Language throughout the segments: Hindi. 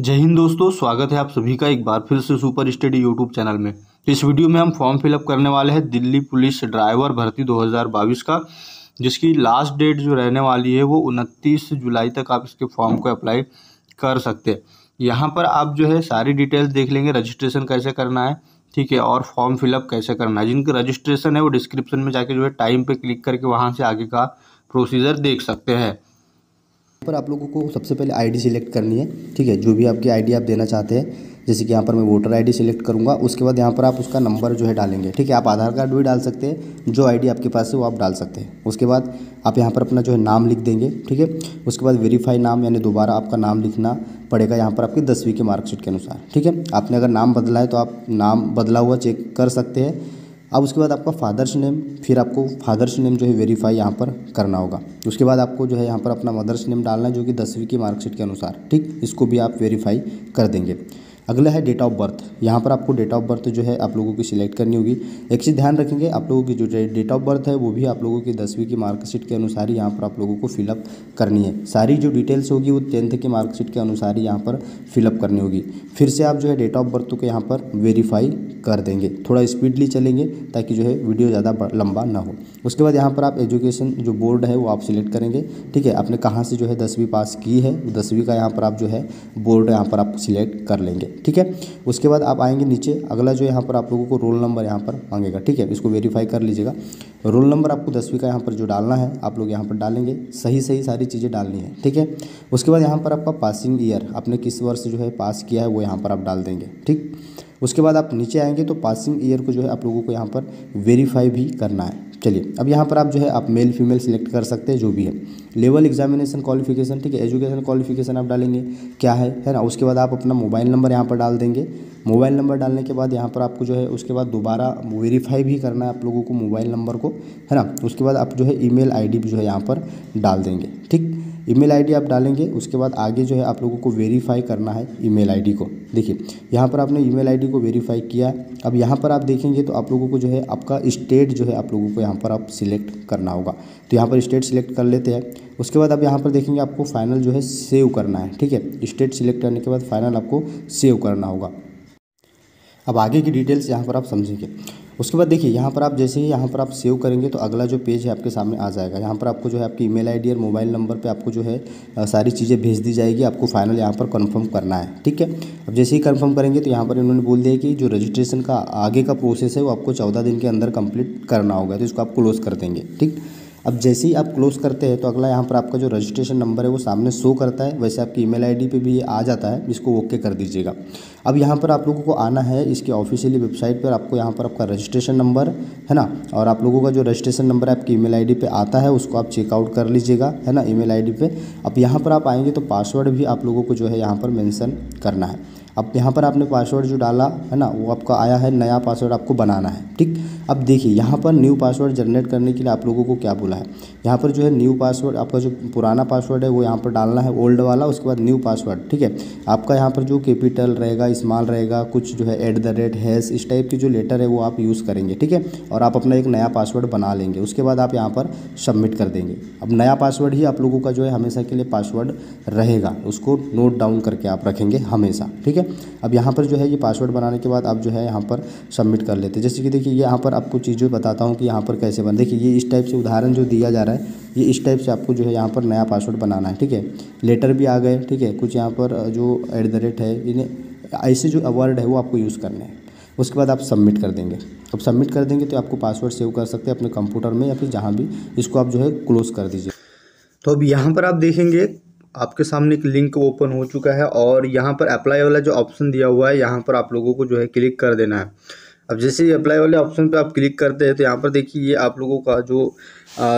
जय हिंद दोस्तों, स्वागत है आप सभी का एक बार फिर से सुपर स्टडी यूट्यूब चैनल में। इस वीडियो में हम फॉर्म फिलअप करने वाले हैं दिल्ली पुलिस ड्राइवर भर्ती 2022 का, जिसकी लास्ट डेट जो रहने वाली है वो उनतीस जुलाई तक आप इसके फॉर्म को अप्लाई कर सकते हैं। यहाँ पर आप जो है सारी डिटेल्स देख लेंगे, रजिस्ट्रेशन कैसे करना है, ठीक है, और फॉर्म फिलअप कैसे करना है। जिनका रजिस्ट्रेशन है वो डिस्क्रिप्शन में जाके जो है टाइम पर क्लिक करके वहाँ से आगे का प्रोसीजर देख सकते हैं। पर आप लोगों को सबसे पहले आईडी सिलेक्ट करनी है, ठीक है? जो भी आपकी आईडी आप देना चाहते हैं, जैसे कि यहाँ पर मैं वोटर आईडी सिलेक्ट करूँगा, उसके बाद यहाँ पर आप उसका नंबर जो है डालेंगे, ठीक है? आप आधार कार्ड भी डाल सकते हैं, जो आईडी आपके पास है वो आप डाल सकते हैं। उसके बाद आप यहाँ पर अपना जो है नाम लिख देंगे, ठीक है? उसके बाद वेरीफाई नाम, यानी दोबारा आपका नाम लिखना पड़ेगा यहाँ पर आपकी दसवीं के मार्कशीट के अनुसार, ठीक है? आपने अगर नाम बदला है तो आप नाम बदला हुआ चेक कर सकते हैं अब उसके बाद आपका फादर्स नेम, फिर आपको फादर्स नेम जो है वेरीफाई यहाँ पर करना होगा। उसके बाद आपको जो है यहाँ पर अपना मदर्स नेम डालना है, जो कि दसवीं की मार्कशीट के अनुसार, ठीक? इसको भी आप वेरीफाई कर देंगे। अगला है डेट ऑफ़ बर्थ यहाँ पर आपको डेट ऑफ़ बर्थ जो है आप लोगों की सिलेक्ट करनी होगी। एक चीज़ ध्यान रखेंगे, आप लोगों की जो डेट ऑफ़ बर्थ है, वो भी आप लोगों की दसवीं की मार्कशीट के अनुसार ही यहाँ पर आप लोगों को फिलअप करनी है। सारी जो डिटेल्स होगी, वो टेंथ की मार्कशीट के अनुसार ही यहाँ पर फिलअप करनी होगी। फिर से आप जो है डेट ऑफ़ बर्थ को यहाँ पर वेरीफाई कर देंगे। थोड़ा स्पीडली चलेंगे, ताकि जो है वीडियो ज़्यादा लंबा ना हो। उसके बाद यहाँ पर आप एजुकेशन जो बोर्ड है, वो आप सिलेक्ट करेंगे। ठीक है, आपने कहाँ से जो है दसवीं पास की है दसवीं का यहाँ पर आप जो है बोर्ड यहाँ पर आप सिलेक्ट कर लेंगे। ठीक है? उसके बाद आप आएँगे नीचे, अगला जो यहाँ पर आप लोगों को रोल नंबर यहाँ पर मांगेगा, ठीक है? इसको वेरीफाई कर लीजिएगा। रोल नंबर आपको दसवीं का यहाँ पर जो डालना है, आप लोग यहाँ पर डालेंगे सही सही सारी चीज़ें डालनी है, ठीक है? उसके बाद यहाँ पर आपका पासिंग ईयर आपने किस वर्ष जो है पास किया है, वो यहाँ पर आप डाल देंगे, ठीक? उसके बाद आप नीचे आएँगे तो पासिंग ईयर को जो है आप लोगों को यहाँ पर वेरीफाई भी करना है। चलिए, अब यहाँ पर आप जो है, आप मेल फीमेल सिलेक्ट कर सकते हैं जो भी है। लेवल एग्जामिनेशन क्वालिफिकेशन ठीक है? एजुकेशन क्वालिफिकेशन आप डालेंगे। क्या है? है ना? उसके बाद आप अपना मोबाइल नंबर यहाँ पर डाल देंगे। मोबाइल नंबर डालने के बाद यहाँ पर आपको जो है, उसके बाद दोबारा वेरीफाई भी करना है आप लोगों को मोबाइल नंबर को, है ना? उसके बाद आप जो है ईमेल आईडी भी जो है, यहाँ पर डाल देंगे। ठीक? ईमेल आईडी आप डालेंगे, उसके बाद आगे जो है आप लोगों को वेरीफाई करना है ईमेल आईडी को। देखिए, यहाँ पर आपने ईमेल आईडी को वेरीफाई किया। अब यहाँ पर आप देखेंगे तो आप लोगों को जो है आपका स्टेट जो है आप लोगों को यहाँ पर आप सिलेक्ट करना होगा। तो यहाँ पर स्टेट सिलेक्ट कर लेते हैं। उसके बाद आप यहाँ पर देखेंगे आपको फाइनल जो है सेव करना है, ठीक है? स्टेट सिलेक्ट करने के बाद फाइनल आपको सेव करना होगा। अब आगे की डिटेल्स यहाँ पर आप समझेंगे। उसके बाद देखिए, यहाँ पर आप जैसे ही यहाँ पर आप सेव करेंगे तो अगला जो पेज है आपके सामने आ जाएगा। यहाँ पर आपको जो है आपकी ईमेल आईडी और मोबाइल नंबर पर आपको जो है सारी चीज़ें भेज दी जाएगी। आपको फाइनल यहाँ पर कन्फर्म करना है, ठीक है? अब जैसे ही कन्फर्म करेंगे तो यहाँ पर इन्होंने बोल दिया कि जो रजिस्ट्रेशन का आगे का प्रोसेस है वो आपको चौदह दिन के अंदर कंप्लीट करना होगा तो इसको आप क्लोज कर देंगे, ठीक? अब जैसे ही आप क्लोज करते हैं तो अगला यहाँ पर आपका जो रजिस्ट्रेशन नंबर है, वो सामने शो करता है। वैसे आपकी ईमेल आईडी पे भी ये आ जाता है इसको ओके कर दीजिएगा। अब यहाँ पर आप लोगों को आना है, इसके ऑफिशियली वेबसाइट पर आपको यहाँ पर आपका रजिस्ट्रेशन नंबर है ना? और आप लोगों का जो रजिस्ट्रेशन नंबर है, आपकी ईमेल आईडी पे आता है, उसको आप चेकआउट कर लीजिएगा, है ना? ईमेल आईडी पे। अब यहाँ पर आप आएँगे तो पासवर्ड भी आप लोगों को जो है यहाँ पर मेंशन करना है। अब यहाँ पर आपने पासवर्ड जो डाला, है ना? वो आपका आया है, नया पासवर्ड आपको बनाना है, ठीक? अब देखिए, यहाँ पर न्यू पासवर्ड जनरेट करने के लिए आप लोगों को क्या बोला है? यहाँ पर जो है न्यू पासवर्ड आपका जो पुराना पासवर्ड है, वो यहाँ पर डालना है ओल्ड वाला, उसके बाद न्यू पासवर्ड ठीक है? आपका यहाँ पर जो कैपिटल रहेगा स्मॉल रहेगा, कुछ जो है एट द रेट हैस इस टाइप की जो लेटर है, वो आप यूज़ करेंगे, ठीक है? और आप अपना एक नया पासवर्ड बना लेंगे, उसके बाद आप यहाँ पर सबमिट कर देंगे। अब नया पासवर्ड ही आप लोगों का जो है हमेशा के लिए पासवर्ड रहेगा, उसको नोट डाउन करके आप रखेंगे हमेशा, ठीक है? अब यहाँ पर जो है ये पासवर्ड बनाने के बाद आप जो है यहाँ पर सबमिट कर लेते हैं। जैसे कि देखिए, यहाँ पर आपको चीज़ें बताता हूँ कि यहाँ पर कैसे बन, देखिए ये इस टाइप से उदाहरण जो दिया जा रहा है, ये इस टाइप से आपको जो है यहाँ पर नया पासवर्ड बनाना है, ठीक है? लेटर भी आ गए, ठीक है? कुछ यहाँ पर, जो एट द रेट है, इन्हें, ऐसे जो वर्ड है वो आपको यूज़ करने हैं। उसके बाद आप सबमिट कर देंगे। अब सबमिट कर देंगे तो आपको पासवर्ड सेव कर सकते हैं अपने कंप्यूटर में या फिर जहाँ भी, इसको आप जो है क्लोज़ कर दीजिए। तो अब यहाँ पर आप देखेंगे, आपके सामने एक लिंक ओपन हो चुका है और यहाँ पर अप्लाई वाला जो ऑप्शन दिया हुआ है, यहाँ पर आप लोगों को जो है क्लिक कर देना है। अब जैसे ही अप्लाई वाले ऑप्शन पे आप क्लिक करते हैं तो यहाँ पर देखिए ये आप लोगों का जो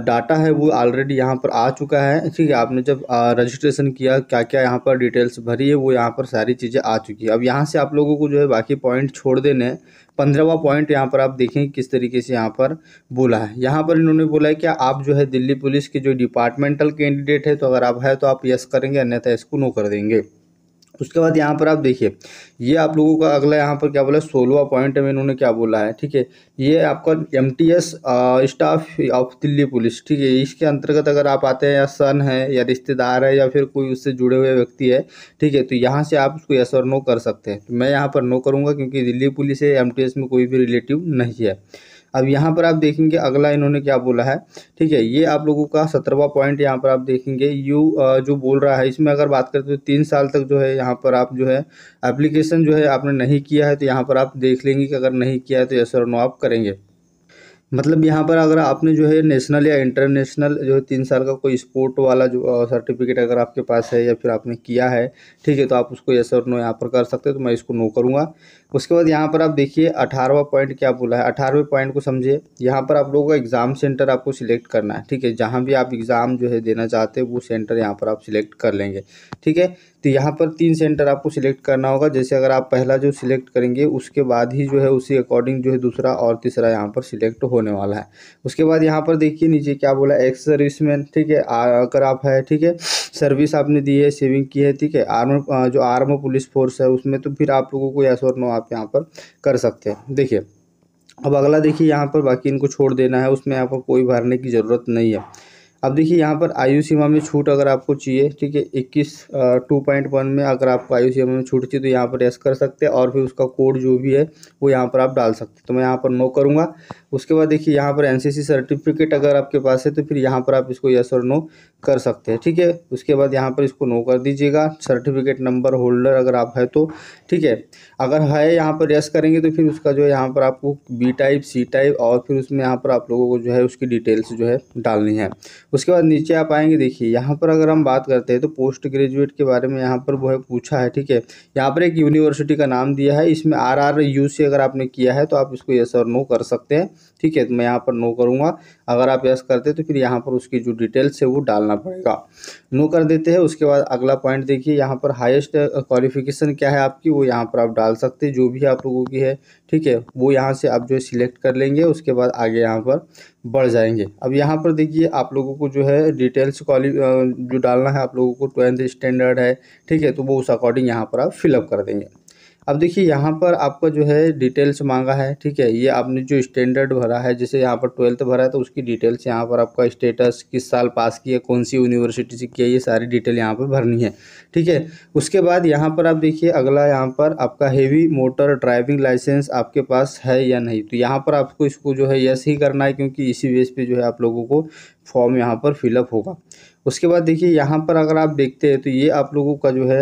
डाटा है वो ऑलरेडी यहाँ पर आ चुका है। ठीक है, आपने जब रजिस्ट्रेशन किया क्या क्या यहाँ पर डिटेल्स भरी है, वो यहाँ पर सारी चीज़ें आ चुकी है। अब यहाँ से आप लोगों को जो है बाकी पॉइंट छोड़ देने हैं पंद्रहवा पॉइंट यहाँ पर आप देखें किस तरीके से यहाँ पर बोला है। यहाँ पर इन्होंने बोला है कि आप जो है दिल्ली पुलिस के जो डिपार्टमेंटल कैंडिडेट है तो अगर आप है तो आप यस करेंगे, अन्यथा इसको नो कर देंगे। उसके बाद यहाँ पर आप देखिए, ये आप लोगों का अगला यहाँ पर क्या बोला है, सोलवा पॉइंट में इन्होंने क्या बोला है, ठीक है? ये आपका M T S staff of Delhi police, ठीक है? इसके अंतर्गत अगर आप आते हैं, या सन है, या रिश्तेदार है, या फिर कोई उससे जुड़े हुए व्यक्ति है, ठीक है? तो यहाँ से आप उसको यस और नो कर सकते हैं। तो मैं यहाँ पर नो करूँगा, क्योंकि दिल्ली पुलिस है एम में कोई भी रिलेटिव नहीं है। अब यहाँ पर आप देखेंगे अगला इन्होंने क्या बोला है। ठीक है, ये आप लोगों का सत्रहवा पॉइंट यहाँ पर आप देखेंगे। यू जो बोल रहा है, इसमें अगर बात करते तो तीन साल तक जो है यहाँ पर आप जो है एप्लीकेशन जो है आपने नहीं किया है तो यहाँ पर आप देख लेंगे कि अगर नहीं किया है तो यस नो आप करेंगे। मतलब यहाँ पर अगर आपने जो है नेशनल या इंटरनेशनल जो है तीन साल का कोई स्पोर्ट वाला जो सर्टिफिकेट अगर आपके पास है या फिर आपने किया है, ठीक है तो आप उसको यस और नो यहाँ पर कर सकते हैं तो मैं इसको नो करूँगा। उसके बाद यहाँ पर आप देखिए अठारहवा पॉइंट क्या बोला है? अठारहवें पॉइंट को समझिए। यहाँ पर आप लोगों का एग्ज़ाम सेंटर आपको सिलेक्ट करना है, ठीक है? जहाँ भी आप एग्ज़ाम जो है देना चाहते हैं, वो सेंटर यहाँ पर आप सिलेक्ट कर लेंगे, ठीक है? तो यहाँ पर तीन सेंटर आपको सिलेक्ट करना होगा। जैसे अगर आप पहला जो सिलेक्ट करेंगे, उसके बाद ही जो है उसी अकॉर्डिंग जो है दूसरा और तीसरा यहाँ पर सिलेक्ट होने वाला है। उसके बाद यहाँ पर देखिए नीचे क्या बोला एक्स सर्विसमैन ठीक है? अगर आप है, ठीक है? सर्विस आपने दी है सेविंग की है, ठीक है? आर्म जो आर्म पुलिस फोर्स है, उसमें तो फिर आप लोगों को यस और नो आप यहाँ पर कर सकते हैं। देखिए, अब अगला देखिए, यहाँ पर बाकी इनको छोड़ देना है, उसमें यहाँ पर कोई भरने की ज़रूरत नहीं है। अब देखिए यहाँ पर आयु सीमा में छूट अगर आपको चाहिए ठीक है इक्कीस टू पॉइंट वन में अगर आपको आयु सीमा में छूट चाहिए तो यहाँ पर यस कर सकते हैं और फिर उसका कोड जो भी है वो यहाँ पर आप डाल सकते हैं तो मैं यहाँ पर नो करूँगा उसके बाद देखिए यहाँ पर एनसीसी सर्टिफिकेट अगर आपके पास है तो फिर यहाँ पर आप इसको यस और नो कर सकते हैं ठीक है उसके बाद यहाँ पर इसको नो कर दीजिएगा सर्टिफिकेट नंबर होल्डर अगर आप है तो ठीक है अगर है यहाँ पर यस करेंगे तो फिर उसका जो है यहाँ पर आपको बी टाइप सी टाइप और फिर उसमें यहाँ पर आप लोगों को जो है उसकी डिटेल्स जो है डालनी है उसके बाद नीचे आप आएँगे, देखिए, यहाँ पर अगर हम बात करते हैं तो पोस्ट ग्रेजुएट के बारे में यहाँ पर वो है, पूछा है, ठीक है? यहाँ पर एक यूनिवर्सिटी का नाम दिया है, इसमें आर आर यू से अगर आपने किया है तो आप इसको यस और नो कर सकते हैं। ठीक है तो मैं यहाँ पर नो करूँगा। अगर आप यस करते तो फिर यहाँ पर उसकी जो डिटेल्स है वो डालना पड़ेगा। नो कर देते हैं, उसके बाद अगला पॉइंट देखिए, यहाँ पर हाईएस्ट क्वालिफिकेशन क्या है आपकी? वो यहाँ पर आप डाल सकते जो भी आप लोगों की है, ठीक है? वो यहाँ से आप जो है सिलेक्ट कर लेंगे, उसके बाद आगे यहाँ पर बढ़ जाएँगे। अब यहाँ पर देखिए, आप लोगों को जो है डिटेल्स क्वालि जो डालना है, आप लोगों को ट्वेल्थ स्टैंडर्ड है, ठीक है? तो वो उस अकॉर्डिंग यहाँ पर आप फिलअप कर देंगे। अब देखिए, यहाँ पर आपका जो है डिटेल्स मांगा है, ठीक है? ये आपने जो स्टैंडर्ड भरा है, जैसे यहाँ पर ट्वेल्थ भरा है तो उसकी डिटेल्स यहाँ पर आपका स्टेटस किस साल पास किया कौन सी यूनिवर्सिटी से किया, ये सारी डिटेल यहाँ पर भरनी है, ठीक है? उसके बाद यहाँ पर आप देखिए, अगला यहाँ पर आपका हेवी मोटर ड्राइविंग लाइसेंस आपके पास है या नहीं? तो यहाँ पर आपको इसको जो है यस ही करना है, क्योंकि इसी बेस पर जो है आप लोगों को फॉर्म यहाँ पर फिलअप होगा। उसके बाद देखिए, यहाँ पर अगर आप देखते हैं तो ये आप लोगों का जो है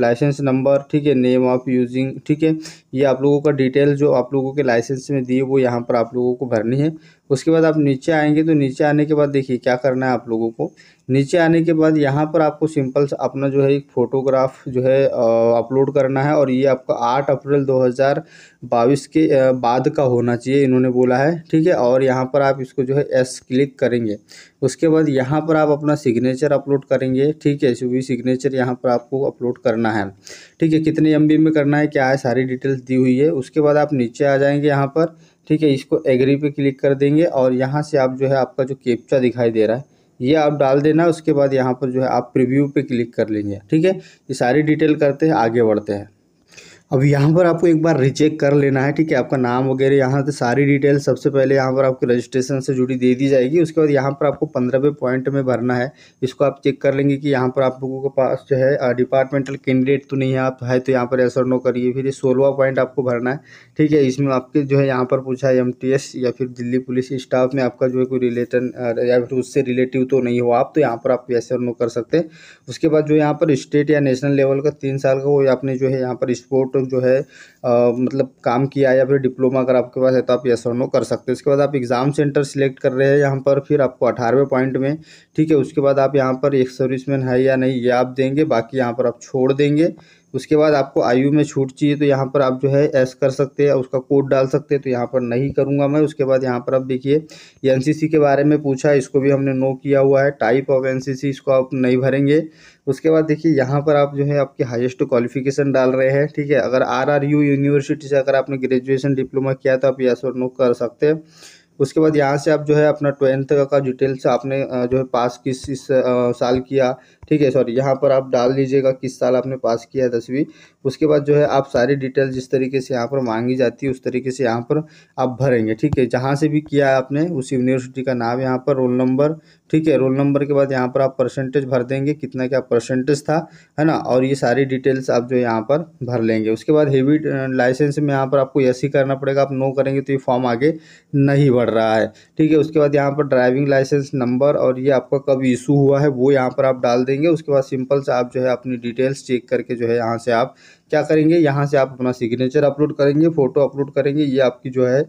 लाइसेंस नंबर ठीक है नेम ऑफ़ यूजिंग ठीक है, ये आप लोगों का डिटेल जो आप लोगों के लाइसेंस में दिए, वो यहाँ पर आप लोगों को भरनी है। उसके बाद आप नीचे आएँगे तो नीचे आने के बाद देखिए, क्या करना है आप लोगों को? नीचे आने के बाद यहाँ पर आपको सिंपल सा अपना जो है एक फ़ोटोग्राफ जो है अपलोड करना है और ये आपका आठ अप्रैल 2022 के बाद का होना चाहिए, इन्होंने बोला है, ठीक है? और यहाँ पर आप इसको जो है एस क्लिक करेंगे। उसके बाद यहाँ पर आप अपना सिग्नेचर अपलोड करेंगे, ठीक है? भी सिग्नेचर यहाँ पर आपको अपलोड करना है, ठीक है? कितने एमबी में करना है, क्या है? सारी डिटेल्स दी हुई है। उसके बाद आप नीचे आ जाएँगे यहाँ पर, ठीक है? इसको एग्री पे क्लिक कर देंगे और यहाँ से आप जो है आपका जो कैप्चा दिखाई दे रहा है ये आप डाल देना, उसके बाद यहाँ पर जो है आप प्रीव्यू पे क्लिक कर लेंगे। ठीक है? ये सारी डिटेल करते हैं, आगे बढ़ते हैं। अब यहाँ पर आपको एक बार रिचेक कर लेना है, ठीक है? आपका नाम वगैरह, यहाँ से सारी डिटेल सबसे पहले यहाँ पर आपको रजिस्ट्रेशन से जुड़ी दे दी जाएगी। उसके बाद यहाँ पर आपको पंद्रहवें पॉइंट में भरना है। इसको आप चेक कर लेंगे कि यहाँ पर आप लोगों के पास जो है डिपार्टमेंटल कैंडिडेट तो नहीं है, आप है तो यहाँ पर एसर नो करिए। फिर ये सोलवा पॉइंट आपको भरना है, ठीक है? इसमें आपके जो है, यहाँ पर पूछा है एम या फिर दिल्ली पुलिस स्टाफ में आपका जो है, कोई रिलेटन या फिर उससे रिलेटिव तो नहीं हो आप तो यहाँ पर आप एस नो कर सकते हैं। उसके बाद जो यहाँ पर स्टेट या नेशनल लेवल का तीन साल का वो आपने जो है, यहाँ पर स्पोर्ट जो है आ, मतलब काम किया या फिर डिप्लोमा अगर आपके पास है तो आप यस और नो कर सकते हो। उसके बाद आप एग्ज़ाम सेंटर सिलेक्ट कर रहे हैं यहाँ पर फिर आपको अठारहवें पॉइंट में ठीक है उसके बाद आप यहाँ पर एक सर्विसमैन है या नहीं ये आप देंगे बाकी यहाँ पर आप छोड़ देंगे। उसके बाद आपको आयु में छूट चाहिए तो यहाँ पर आप जो है एस कर सकते हैं, उसका कोड डाल सकते हैं तो यहाँ पर नहीं करूँगा मैं। उसके बाद यहाँ पर आप देखिए एनसीसी के बारे में पूछा, इसको भी हमने नो किया हुआ है। टाइप ऑफ़ एनसीसी इसको आप नहीं भरेंगे। उसके बाद देखिए, यहाँ पर आप जो है आपके हाईएस्ट क्वालिफिकेशन डाल रहे हैं, ठीक है? अगर आर आर यू यूनिवर्सिटी से अगर आपने ग्रेजुएशन डिप्लोमा किया तो आप यस और नो कर सकते हैं। उसके बाद यहाँ से आप जो है अपना ट्वेल्थ का डिटेल्स आपने जो है पास किस, इस साल किया ठीक है सॉरी यहाँ पर आप डाल दीजिएगा किस साल आपने पास किया है दसवीं। उसके बाद जो है आप सारी डिटेल जिस तरीके से यहाँ पर मांगी जाती है, उस तरीके से यहाँ पर आप भरेंगे, ठीक है। जहाँ से भी किया है आपने, उस यूनिवर्सिटी का नाम यहाँ पर रोल नंबर ठीक है। रोल नंबर के बाद यहाँ पर आप परसेंटेज भर देंगे, कितना क्या परसेंटेज था, है ना? और ये सारी डिटेल्स आप जो यहाँ पर भर लेंगे। उसके बाद हेवी लाइसेंस में यहाँ पर आपको यस ही करना पड़ेगा, आप नो करेंगे तो ये फॉर्म आगे नहीं बढ़ रहा है, ठीक है। उसके बाद यहाँ पर ड्राइविंग लाइसेंस नंबर और ये आपका कब इशू हुआ है, वो यहाँ पर आप डाल देंगे। उसके बाद सिंपल से आप जो है अपनी डिटेल्स चेक करके जो है यहाँ से आप क्या करेंगे, यहाँ से आप अपना सिग्नेचर अपलोड करेंगे, फ़ोटो अपलोड करेंगे, ये आपकी जो है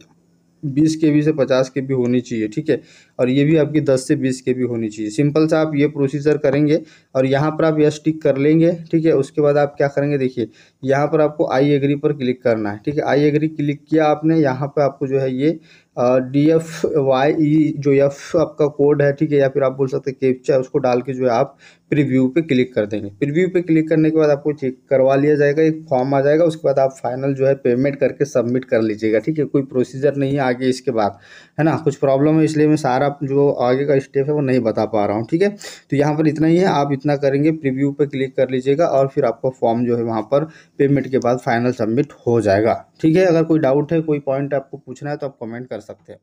बीस के बी से पचास के बी होनी चाहिए, ठीक है? और ये भी आपकी दस से बीस के बी होनी चाहिए। सिंपल सा आप ये प्रोसीजर करेंगे और यहाँ पर आप यस टिक कर लेंगे, ठीक है? उसके बाद आप क्या करेंगे, देखिए, यहाँ पर आपको आई एग्री पर क्लिक करना है, ठीक है? आई एग्री क्लिक किया आपने, यहाँ पर आपको जो है ये डी एफ़ वाई ई जो एफ़ आपका कोड है, ठीक है? या फिर आप बोल सकते हैं कैप्चा उसको डाल के जो है आप प्रीव्यू पे क्लिक कर देंगे। प्रीव्यू पे क्लिक करने के बाद आपको चेक करवा लिया जाएगा, एक फॉर्म आ जाएगा, उसके बाद आप फाइनल जो है पेमेंट करके सबमिट कर लीजिएगा, ठीक है? कोई प्रोसीजर नहीं है आगे इसके बाद, है ना? कुछ प्रॉब्लम है इसलिए मैं सारा जो आगे का स्टेप है वो नहीं बता पा रहा हूँ, ठीक है? तो यहाँ पर इतना ही है, आप इतना करेंगे, प्रिव्यू पर क्लिक कर लीजिएगा और फिर आपका फॉर्म जो है वहाँ पर पेमेंट के बाद फाइनल सबमिट हो जाएगा, ठीक है? अगर कोई डाउट है, कोई पॉइंट आपको पूछना है तो आप कमेंट कर सकते हैं।